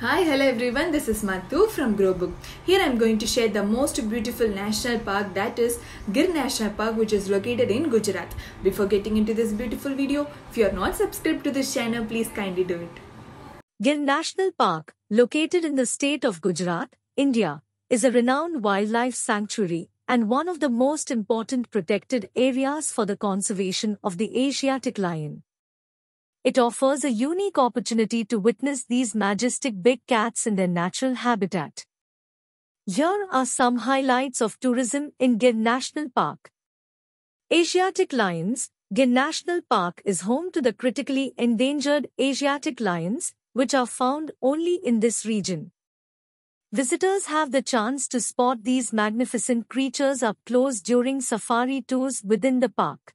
Hi, hello everyone. This is Mathu from Grobook. Here I'm going to share the most beautiful national park that is Gir National Park which is located in Gujarat. Before getting into this beautiful video, if you are not subscribed to this channel, please kindly do it. Gir National Park, located in the state of Gujarat, India, is a renowned wildlife sanctuary and one of the most important protected areas for the conservation of the Asiatic lion. It offers a unique opportunity to witness these majestic big cats in their natural habitat. Here are some highlights of tourism in Gir National Park. Asiatic lions, Gir National Park is home to the critically endangered Asiatic lions, which are found only in this region. Visitors have the chance to spot these magnificent creatures up close during safari tours within the park.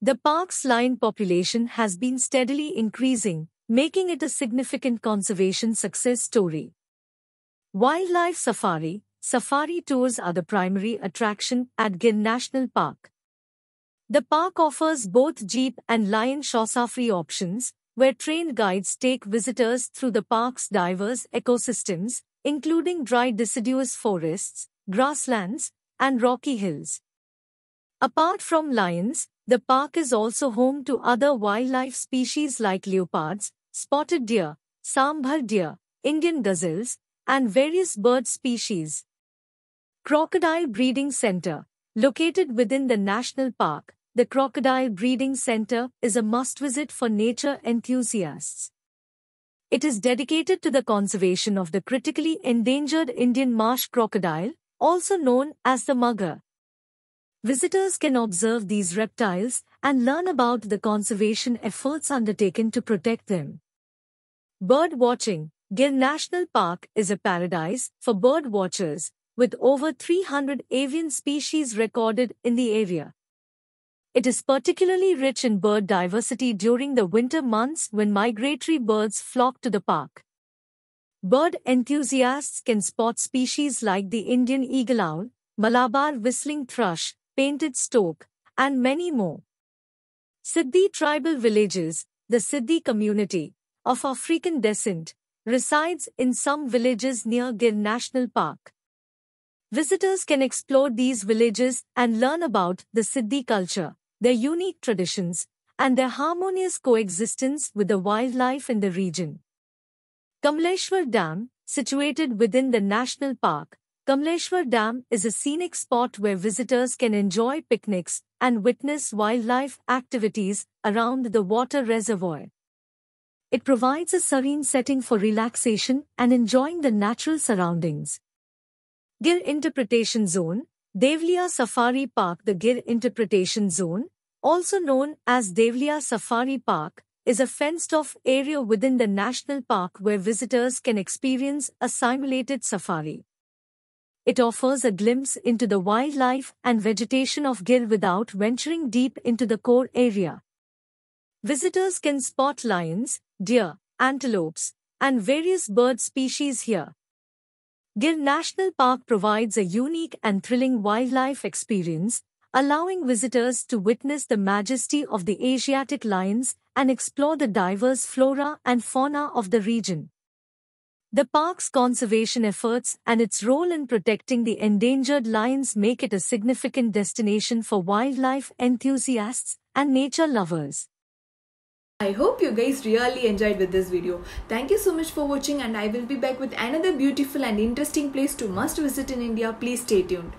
The park's lion population has been steadily increasing, making it a significant conservation success story. Wildlife Safari Safari tours are the primary attraction at Gir National Park. The park offers both jeep and lion safari options, where trained guides take visitors through the park's diverse ecosystems, including dry deciduous forests, grasslands, and rocky hills. Apart from lions, the park is also home to other wildlife species like leopards, spotted deer, sambar deer, Indian gazelles, and various bird species. Crocodile Breeding Center, located within the national park, the Crocodile Breeding Center is a must-visit for nature enthusiasts. It is dedicated to the conservation of the critically endangered Indian marsh crocodile, also known as the mugger. Visitors can observe these reptiles and learn about the conservation efforts undertaken to protect them. Bird watching Gir National Park is a paradise for bird watchers, with over 300 avian species recorded in the area. It is particularly rich in bird diversity during the winter months when migratory birds flock to the park. Bird enthusiasts can spot species like the Indian eagle owl, Malabar whistling thrush, painted stork, and many more. Siddhi tribal villages, the Siddhi community, of African descent, resides in some villages near Gir National Park. Visitors can explore these villages and learn about the Siddhi culture, their unique traditions, and their harmonious coexistence with the wildlife in the region. Kamleshwar Dam, situated within the national park, Kamaleshwar Dam is a scenic spot where visitors can enjoy picnics and witness wildlife activities around the water reservoir. It provides a serene setting for relaxation and enjoying the natural surroundings. Gir Interpretation Zone, Devliya Safari Park The Gir Interpretation Zone, also known as Devliya Safari Park, is a fenced-off area within the national park where visitors can experience a simulated safari. It offers a glimpse into the wildlife and vegetation of Gir without venturing deep into the core area. Visitors can spot lions, deer, antelopes, and various bird species here. Gir National Park provides a unique and thrilling wildlife experience, allowing visitors to witness the majesty of the Asiatic lions and explore the diverse flora and fauna of the region. The park's conservation efforts and its role in protecting the endangered lions make it a significant destination for wildlife enthusiasts and nature lovers. I hope you guys really enjoyed with this video. Thank you so much for watching and I will be back with another beautiful and interesting place to must visit in India. Please stay tuned.